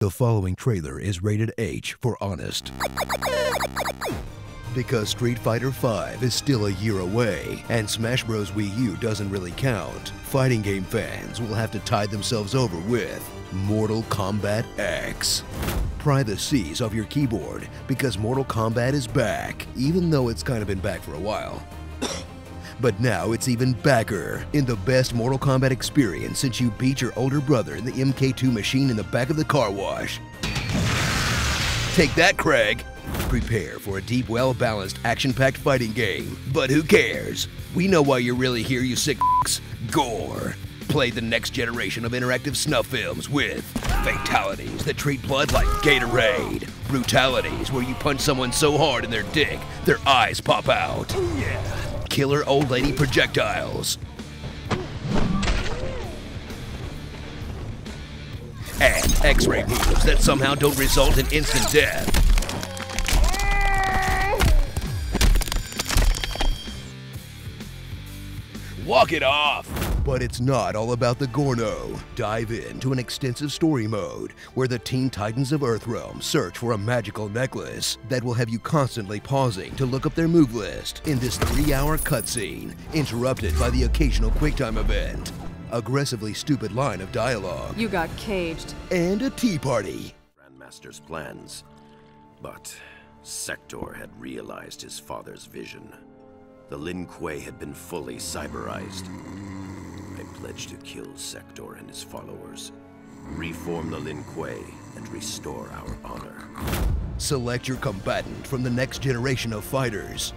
The following trailer is rated H for honest. Because Street Fighter V is still a year away and Smash Bros. Wii U doesn't really count, fighting game fans will have to tide themselves over with Mortal Kombat X. Pry the C's off your keyboard because Mortal Kombat is back, even though it's kind of been back for a while. But now it's even backer in the best Mortal Kombat experience since you beat your older brother in the MK2 machine in the back of the car wash. Take that, Craig! Prepare for a deep, well balanced, action packed fighting game. But who cares? We know why you're really here, you sick f***s. Gore. Play the next generation of interactive snuff films with fatalities that treat blood like Gatorade, brutalities where you punch someone so hard in their dick, their eyes pop out. Oh, yeah killer old lady projectiles. And x-ray moves that somehow don't result in instant death. Walk it off! But it's not all about the Gorno. Dive into an extensive story mode where the Teen Titans of Earthrealm search for a magical necklace that will have you constantly pausing to look up their move list in this three-hour cutscene, interrupted by the occasional QuickTime event. Aggressively stupid line of dialogue. You got caged. And a tea party. Grandmaster's plans. But Sector had realized his father's vision. The Lin Kuei had been fully cyberized. I pledge to kill Sector and his followers, reform the Lin Kuei, and restore our honor. Select your combatant from the next generation of fighters.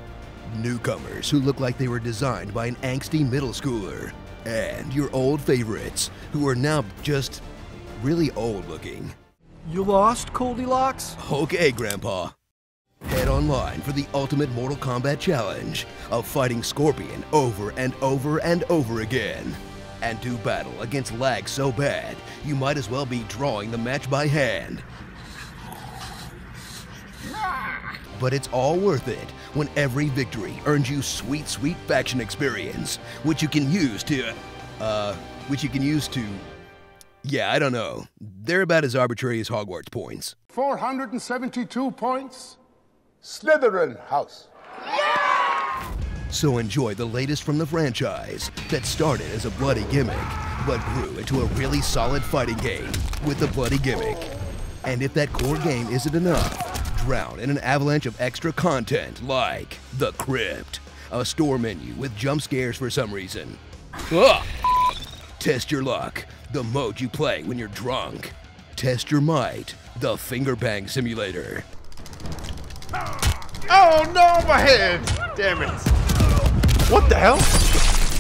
Newcomers who look like they were designed by an angsty middle schooler. And your old favorites, who are now just really old looking. You lost, Goldilocks? Okay, Grandpa. Head online for the Ultimate Mortal Kombat Challenge of fighting Scorpion over and over and over again. And do battle against lag so bad, you might as well be drawing the match by hand. But it's all worth it when every victory earns you sweet, sweet faction experience, which you can use to, uh, which you can use to, yeah, I don't know. They're about as arbitrary as Hogwarts points. 472 points. Slytherin House. So enjoy the latest from the franchise that started as a bloody gimmick, but grew into a really solid fighting game with the bloody gimmick. And if that core game isn't enough, drown in an avalanche of extra content like The Crypt, a store menu with jump scares for some reason. Ugh. Test your luck, the mode you play when you're drunk. Test your might, the finger bang simulator. Oh no, my head! Damn it. What the hell?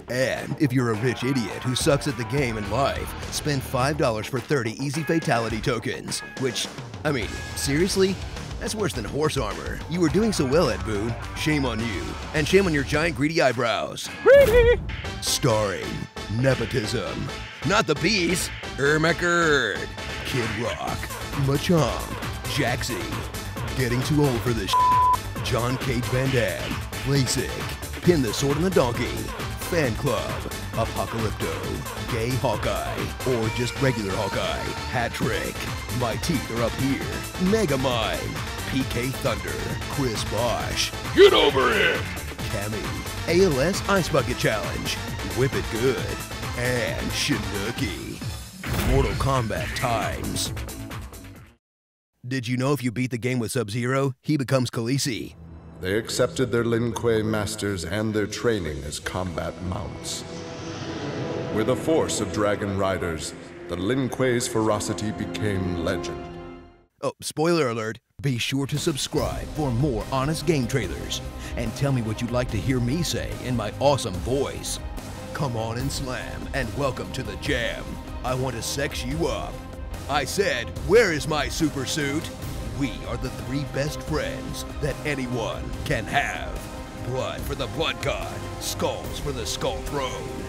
And if you're a rich idiot who sucks at the game and life, spend $5 for 30 easy fatality tokens. Which, I mean, seriously? That's worse than horse armor. You were doing so well, Ed Boon. Shame on you. And shame on your giant greedy eyebrows. Greedy! Starring Nepotism. Not the bees. Irma Kid Rock. Machamp. Jaxie. Getting too old for this John Cage Van Damme. LASIK. Pin the Sword on the Donkey. Fan Club. Apocalypto. Gay Hawkeye. Or just regular Hawkeye. Hat Trick. My teeth are up here. Mega Mine, PK Thunder. Chris Bosh. Get over here! Cammy. ALS Ice Bucket Challenge. Whip It Good. And Shinuki. Mortal Kombat Times. Did you know if you beat the game with Sub-Zero, he becomes Khaleesi? They accepted their Lin Kuei masters and their training as combat mounts. With a force of dragon riders, the Lin Kuei's ferocity became legend. Oh, spoiler alert. Be sure to subscribe for more honest game trailers. And tell me what you'd like to hear me say in my awesome voice. Come on and slam, and welcome to the jam. I want to sex you up. I said, where is my super suit? We are the three best friends that anyone can have. Blood for the blood god, skulls for the skull throne.